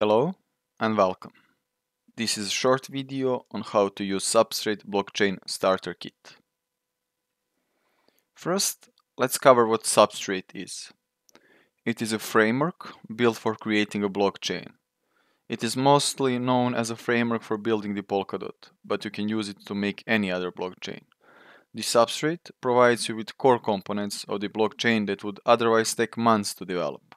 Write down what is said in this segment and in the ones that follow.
Hello and welcome. This is a short video on how to use Substrate Blockchain Starter Kit. First, let's cover what Substrate is. It is a framework built for creating a blockchain. It is mostly known as a framework for building the Polkadot, but you can use it to make any other blockchain. The Substrate provides you with core components of the blockchain that would otherwise take months to develop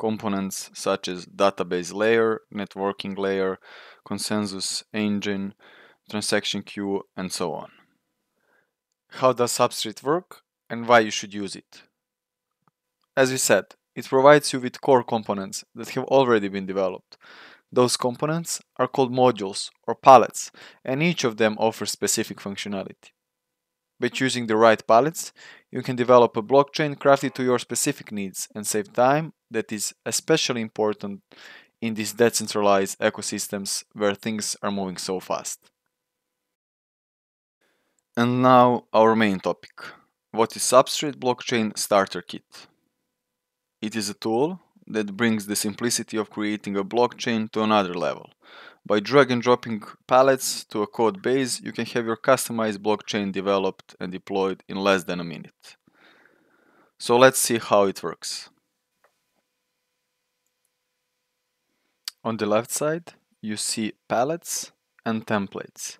components such as database layer, networking layer, consensus engine, transaction queue, and so on. How does Substrate work and why you should use it? As we said, it provides you with core components that have already been developed. Those components are called modules or pallets, and each of them offers specific functionality. By choosing the right pallets, you can develop a blockchain crafted to your specific needs and save time that is especially important in these decentralized ecosystems where things are moving so fast. And now our main topic. What is Substrate Blockchain Starter Kit? It is a tool that brings the simplicity of creating a blockchain to another level. By drag and dropping pallets to a code base, you can have your customized blockchain developed and deployed in less than a minute. So let's see how it works. On the left side, you see pallets and templates.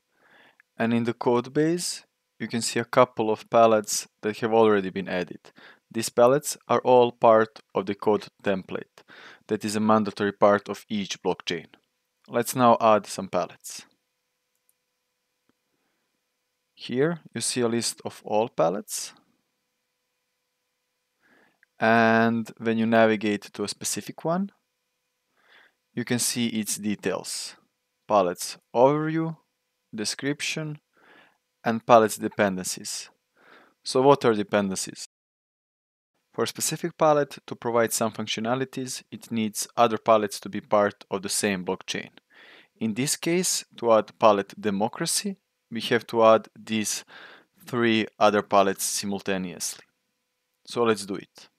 And in the code base, you can see a couple of pallets that have already been added. These pallets are all part of the node template that is a mandatory part of each blockchain. Let's now add some pallets. Here you see a list of all pallets. And when you navigate to a specific one, you can see its details. Pallets overview, description, and pallets dependencies. So what are dependencies? For a specific pallet to provide some functionalities, it needs other pallets to be part of the same blockchain. In this case, to add pallet democracy, we have to add these three other pallets simultaneously. So let's do it.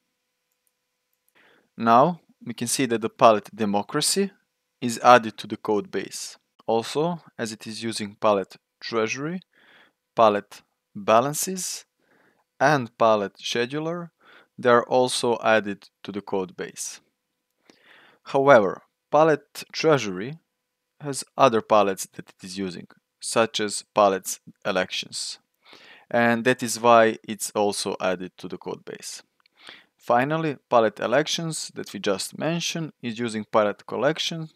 Now we can see that the pallet democracy is added to the code base. Also, as it is using pallet treasury, pallet balances, and pallet scheduler, they are also added to the code base. However, pallet treasury has other pallets that it is using, such as pallets elections. And that is why it's also added to the code base. Finally, pallet elections that we just mentioned is using pallet collection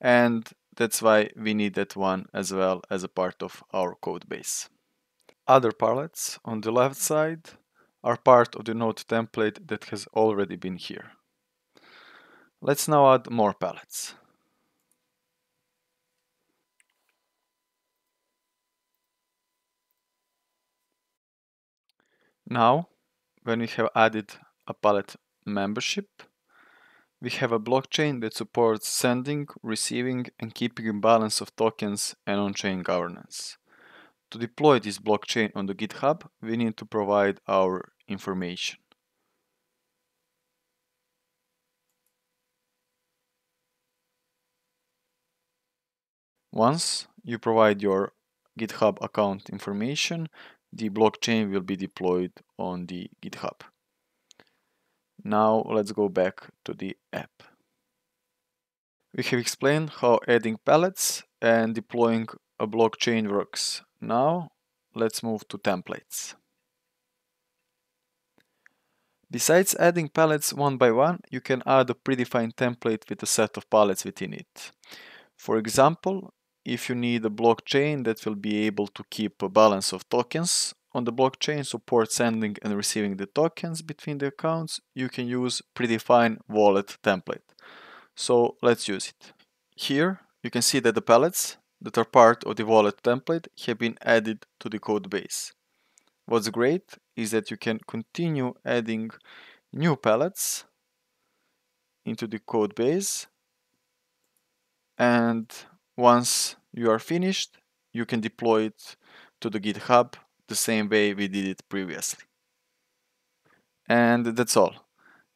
and that's why we need that one as well as a part of our code base. Other pallets on the left side are part of the node template that has already been here. Let's now add more pallets. Now, when we have added a pallet membership, we have a blockchain that supports sending, receiving, and keeping a balance of tokens and on-chain governance. To deploy this blockchain on the GitHub, we need to provide our information. Once you provide your GitHub account information, the blockchain will be deployed on the GitHub. Now let's go back to the app. We have explained how adding pallets and deploying a blockchain works. Now let's move to templates. Besides adding pallets one by one, you can add a predefined template with a set of pallets within it. For example, if you need a blockchain that will be able to keep a balance of tokens on the blockchain, support sending and receiving the tokens between the accounts, you can use predefined wallet template. So let's use it. Here you can see that the pallets that are part of the wallet template have been added to the code base. What's great is that you can continue adding new pallets into the code base and once you are finished you can deploy it to the GitHub the same way we did it previously. And that's all.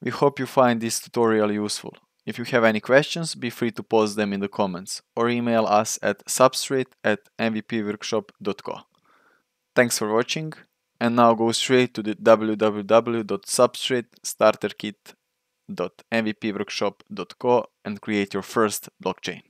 We hope you find this tutorial useful. If you have any questions, be free to post them in the comments or email us at substrate at mvpworkshop.co. Thanks for watching and now go straight to the www.substratestarterkit.mvpworkshop.co and create your first blockchain.